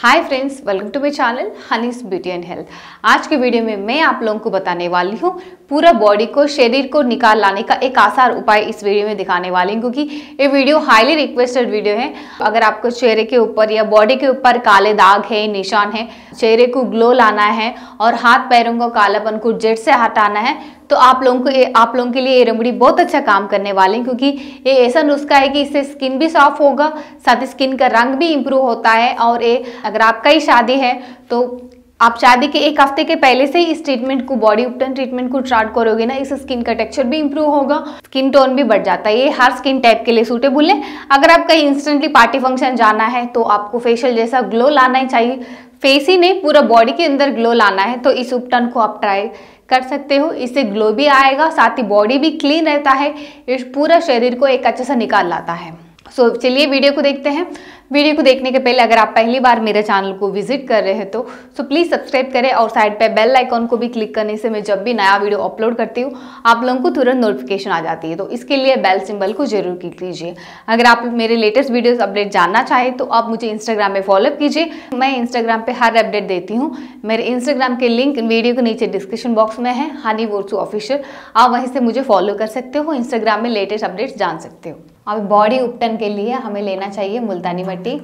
Hi friends welcome to my channel honey's beauty and health आज के video में मैं आप लोगों को बताने वाली हूँ, पूरा बॉडी को, शरीर को निकाल लाने का एक आसार उपाय इस वीडियो में दिखाने वाली हूँ क्योंकि ये वीडियो हाईली रिक्वेस्टेड वीडियो है। अगर आपको चेहरे के ऊपर या बॉडी के ऊपर काले दाग है, निशान है, चेहरे को ग्लो लाना है और हाथ पैरों को कालापन को जेट से हटाना है तो आप लोगों को आप लोगों के लिए ये रेमडी बहुत अच्छा काम करने वाले हैं, क्योंकि ये ऐसा नुस्खा है कि इससे स्किन भी साफ़ होगा, साथ ही स्किन का रंग भी इम्प्रूव होता है और ये, अगर आपका ही शादी है तो आप शादी के एक हफ़्ते के पहले से ही इस ट्रीटमेंट को बॉडी उपटन ट्रीटमेंट को स्टार्ट करोगे ना, इस स्किन का टेक्सचर भी इंप्रूव होगा स्किन टोन भी बढ़ जाता है। ये हर स्किन टाइप के लिए सूटेबल है। अगर आप कहीं इंस्टेंटली पार्टी फ़ंक्शन जाना है तो आपको फेशियल जैसा ग्लो लाना ही चाहिए। फेस ही नहीं, पूरा बॉडी के अंदर ग्लो लाना है तो इस उपटन को आप ट्राई कर सकते हो। इससे ग्लो भी आएगा, साथ ही बॉडी भी क्लीन रहता है। इस पूरा शरीर को एक अच्छे से निकाल लाता है। सो so, चलिए वीडियो को देखते हैं। वीडियो को देखने के पहले अगर आप पहली बार मेरे चैनल को विज़िट कर रहे हैं तो सो प्लीज़ सब्सक्राइब करें और साइड पे बेल आइकॉन को भी क्लिक करने से मैं जब भी नया वीडियो अपलोड करती हूँ आप लोगों को तुरंत नोटिफिकेशन आ जाती है। तो इसके लिए बेल सिंबल को ज़रूर क्लिक कीजिए। अगर आप मेरे लेटेस्ट वीडियोज़ अपडेट जानना चाहें तो आप मुझे इंस्टाग्राम में फॉलोअप कीजिए। मैं इंस्टाग्राम पर हर अपडेट देती हूँ। मेरे इंस्टाग्राम के लिंक वीडियो के नीचे डिस्क्रिप्शन बॉक्स में है हनी वोट्सू ऑफिशियल आप वहीं से मुझे फॉलो कर सकते हो इंस्टाग्राम में लेटेस्ट अपडेट्स जान सकते हो। अब बॉडी उपटन के लिए हमें लेना चाहिए मुल्तानी मट्टी।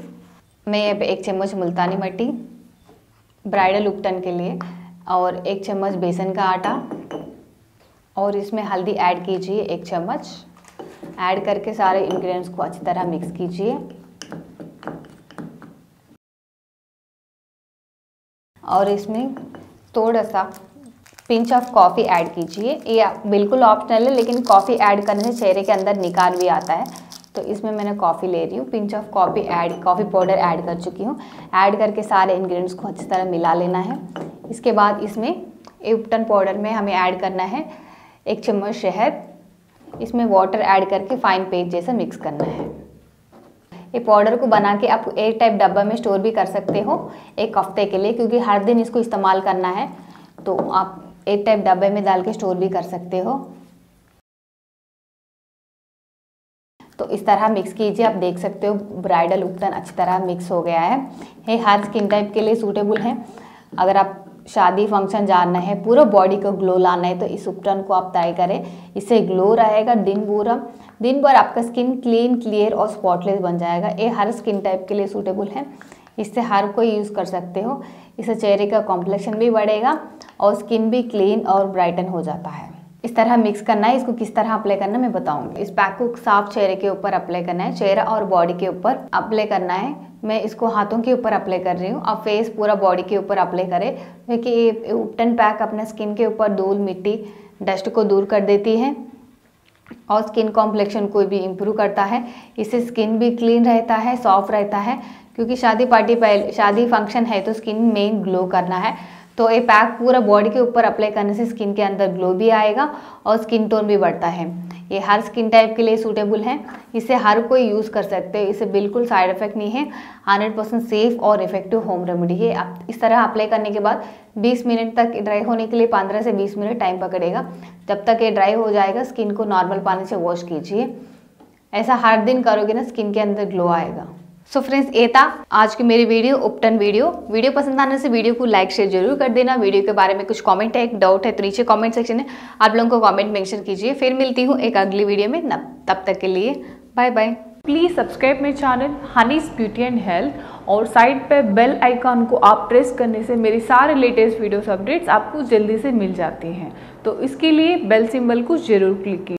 मैं एक चम्मच मुल्तानी मट्टी, ब्राइडल उपटन के लिए, और एक चम्मच बेसन का आटा, और इसमें हल्दी ऐड कीजिए एक चम्मच। ऐड करके सारे इंग्रेडिएंट्स को अच्छी तरह मिक्स कीजिए। और इसमें थोड़ा सा पिंच ऑफ़ कॉफ़ी ऐड कीजिए। ये बिल्कुल ऑप्शनल है, लेकिन कॉफ़ी ऐड करने से चेहरे के अंदर निकाल भी आता है। तो इसमें मैंने कॉफ़ी ले रही हूँ। Pinch of coffee add coffee powder add कर चुकी हूँ। ऐड करके सारे इंग्रेडिएंट्स को अच्छी तरह मिला लेना है। इसके बाद इसमें एप्टन पाउडर में हमें ऐड करना है एक चम्मच शहद। इसमें वाटर ऐड करके फाइन पेस्ट जैसा मिक्स करना है। ये पाउडर को बना के आप एक टाइप डब्बा में स्टोर भी कर सकते हो एक हफ़्ते के लिए, क्योंकि हर दिन इसको इस्तेमाल करना है। तो आप एक टाइप डब्बे में डाल के स्टोर भी कर सकते हो। तो इस तरह मिक्स कीजिए, आप देख सकते हो ब्राइडल उपटन अच्छी तरह मिक्स हो गया है। ये हर स्किन टाइप के लिए सूटेबल है। अगर आप शादी फ़ंक्शन जाना है, पूरा बॉडी को ग्लो लाना है तो इस उपटन को आप ट्राई करें। इससे ग्लो रहेगा, दिन पूरा। दिन भर आपका स्किन क्लीन क्लियर और स्पॉटलेस बन जाएगा। ये हर स्किन टाइप के लिए सूटेबल है। इससे हर कोई यूज़ कर सकते हो। इससे चेहरे का कॉम्प्लेक्शन भी बढ़ेगा और स्किन भी क्लीन और ब्राइटन हो जाता है। इस तरह मिक्स करना है, इसको किस तरह अप्लाई करना है मैं बताऊँगी। इस पैक को साफ़ चेहरे के ऊपर अप्लाई करना है, चेहरा और बॉडी के ऊपर अप्लाई करना है। मैं इसको हाथों के ऊपर अप्लाई कर रही हूँ। आप फेस पूरा बॉडी के ऊपर अप्लाई करें। क्योंकि उपटन पैक अपने स्किन के ऊपर धूल, मिट्टी डस्ट को दूर कर देती है और स्किन कॉम्प्लेक्शन को भी इम्प्रूव करता है। इससे स्किन भी क्लीन रहता है सॉफ्ट रहता है। क्योंकि शादी पार्टी पहले, शादी फ़ंक्शन है तो स्किन मेन ग्लो करना है। तो ये पैक पूरा बॉडी के ऊपर अप्लाई करने से स्किन के अंदर ग्लो भी आएगा और स्किन टोन भी बढ़ता है। ये हर स्किन टाइप के लिए सूटेबल है। इसे हर कोई यूज़ कर सकते हैं। इसे बिल्कुल साइड इफ़ेक्ट नहीं है। हंड्रेड परसेंट सेफ़ और इफ़ेक्टिव होम रेमेडी है। आप इस तरह अप्लाई करने के बाद 20 मिनट तक ड्राई होने के लिए 15 से 20 मिनट टाइम पकड़ेगा। जब तक ये ड्राई हो जाएगा स्किन को नॉर्मल पानी से वॉश कीजिए। ऐसा हर दिन करोगे ना स्किन के अंदर ग्लो आएगा। सो फ्रेंड्स ये था आज की मेरी वीडियो, उपटन वीडियो। वीडियो पसंद आने से वीडियो को लाइक शेयर ज़रूर कर देना। वीडियो के बारे में कुछ कमेंट है, एक डाउट है तो नीचे कमेंट सेक्शन में आप लोगों को कमेंट मेंशन कीजिए। फिर मिलती हूँ एक अगली वीडियो में। तब तक के लिए bye bye please subscribe my channel honey's beauty and health और साइड पे बेल आइकॉन को आप प्रेस करने से मेरी सारे लेटेस्ट वीडियोस अपडेट्स आपको जल्दी से मिल जाती हैं। तो इसके लिए बेल सिंबल को ज़रूर क्लिक कीजिए।